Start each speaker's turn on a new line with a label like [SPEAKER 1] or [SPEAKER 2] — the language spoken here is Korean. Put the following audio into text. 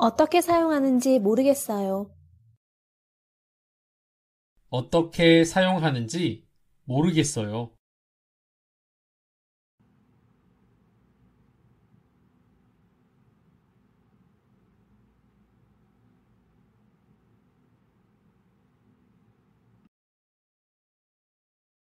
[SPEAKER 1] 어떻게 사용하는지 모르겠어요.
[SPEAKER 2] 어떻게 사용하는지 모르겠어요.